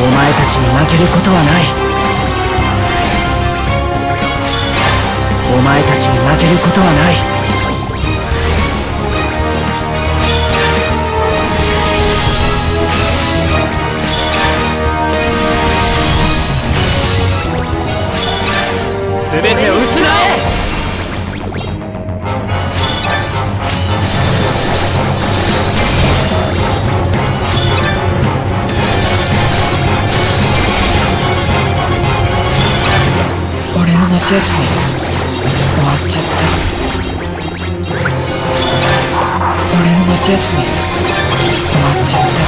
お前たちに負けることはない。お前たちに負けることはない。全てを失え終わっちゃった。俺の夏休み。終わっちゃった。